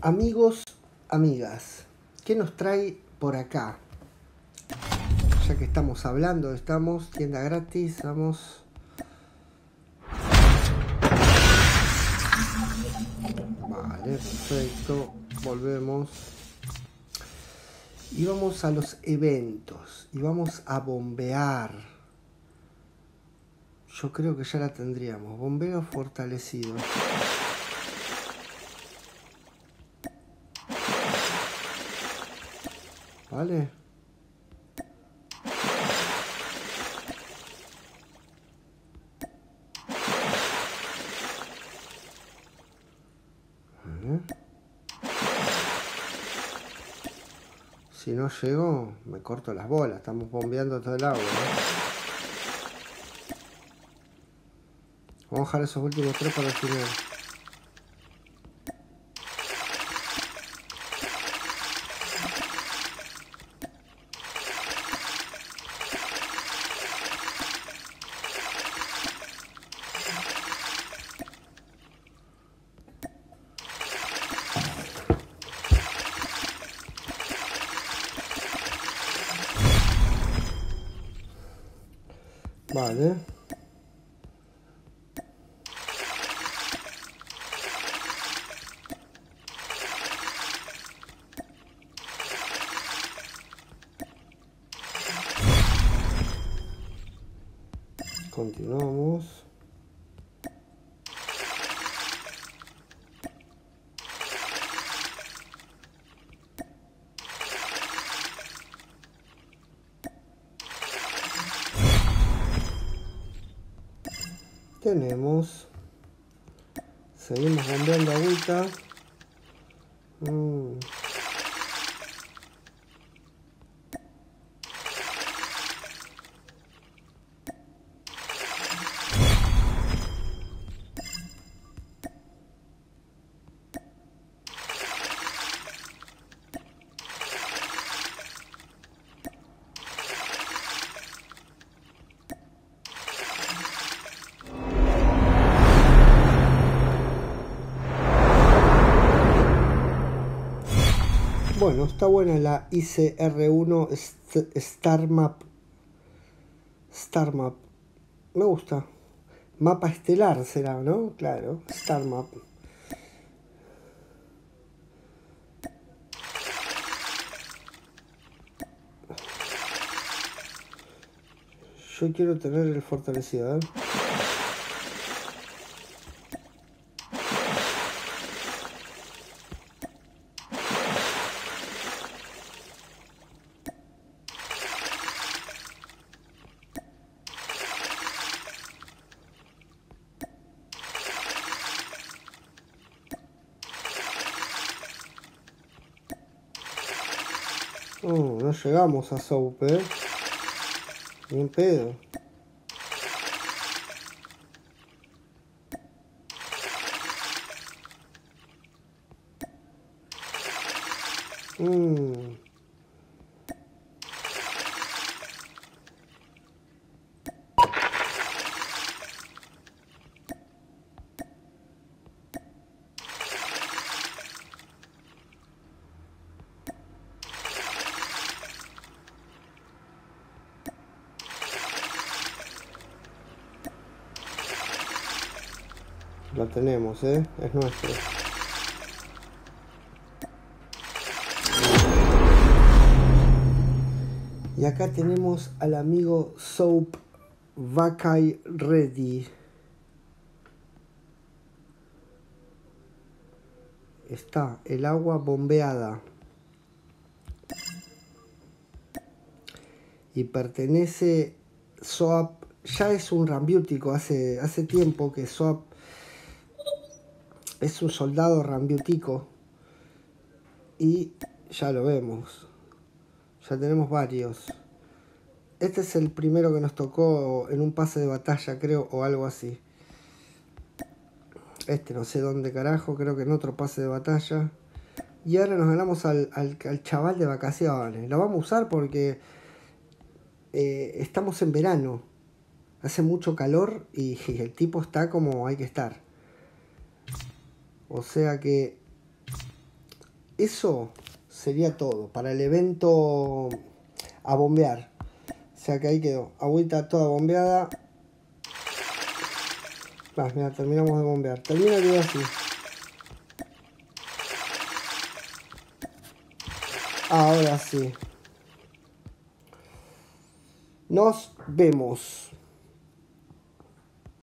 Amigos, amigas, ¿qué nos trae por acá? Ya que estamos hablando, estamos, tienda gratis, vamos. Vale, perfecto. Volvemos. Y vamos a los eventos. Y vamos a bombear. Yo creo que ya la tendríamos. Bombeo fortalecido. ¿Vale? Si no llego, me corto las bolas. Estamos bombeando todo el agua. Vamos a dejar esos últimos tres para el final. Vale. Continuamos. Tenemos. Seguimos bombeando agüita. Bueno, está buena la ICR1 Star Map. Star Map. Me gusta. Mapa estelar será, ¿no? Claro, Star Map. Yo quiero tener el fortalecido, ¿eh? Oh, no llegamos a Soap, ¿eh? Bien pedo. Mm. Lo tenemos, ¿eh? Es nuestro. Y acá tenemos al amigo Soap Vakai Ready. Está el agua bombeada. Y pertenece Soap. Ya es un rambiútico. Hace, hace tiempo que Soap es un soldado rambiutico. Y ya lo vemos. Ya tenemos varios. Este es el primero que nos tocó en un pase de batalla, creo, o algo así. Este no sé dónde carajo, creo que en otro pase de batalla. Y ahora nos ganamos al, al, al chaval de vacaciones. Lo vamos a usar porque eh, estamos en verano. Hace mucho calor y el tipo está como hay que estar. O sea que eso sería todo para el evento a bombear. O sea que ahí quedó. Agüita toda bombeada. Ah, mira, terminamos de bombear. Termina video así. Ahora sí. Nos vemos.